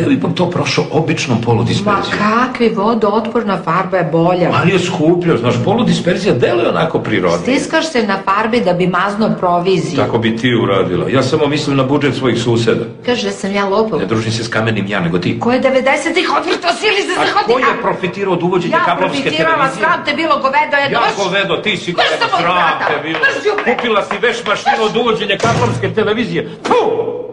Ja bi to prošao običnom poludisperzijom. Ma kakvi vodootporna farba je bolja. Ali je skuplja, znaš, poludisperzija deluje onako prirodnije. Stiskaš se na farbi da bi mazno proviziju. Tako bi ti uradila. Ja samo mislim na budžet svojih suseda. Kaže da sam ja lopov. Ne družim se s kamenim ja, nego ti. Ko je 90-ih odvrto sili za zahodi? A ko je profitirao od uvođenja ja kablovske televizije? Ja profitirala, sram te bilo govedo, je ja, ja govedo, ti si govedo, sram te bilo. Kupila si veš mašinu od uvođenja kablovske televizije. Puh!